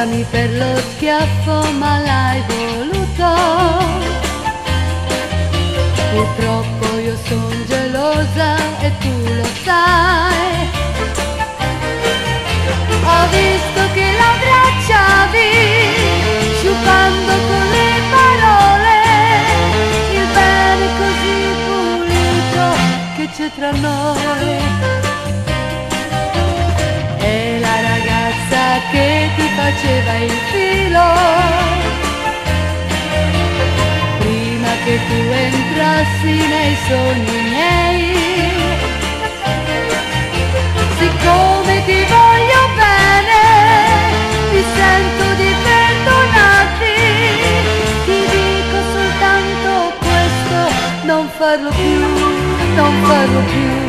Scusami per lo schiaffo ma l'hai voluto. Purtroppo io sono gelosa e tu lo sai. Ho visto che l'abbracciavi sciupando con le parole Il bene così pulito che c'è tra noi. Faceva il filo prima che tu entrassi nei sogni miei. Siccome ti voglio bene, mi sento di perdonarti. Ti dico soltanto questo, non farlo più, non farlo più,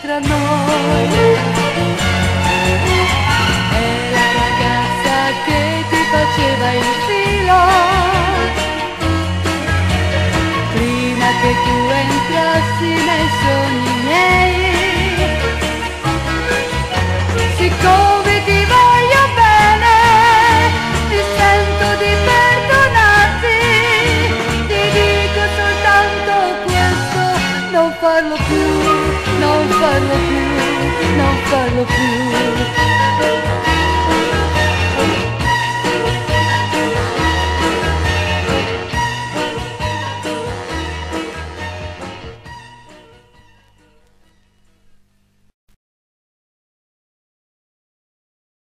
tra noi. E la ragazza che ti faceva il filo, prima che tu entrassi nei sogni miei. Siccome ti voglio bene, mi sento di perdonarti. Ti dico soltanto questo, non farlo più, non farlo più, non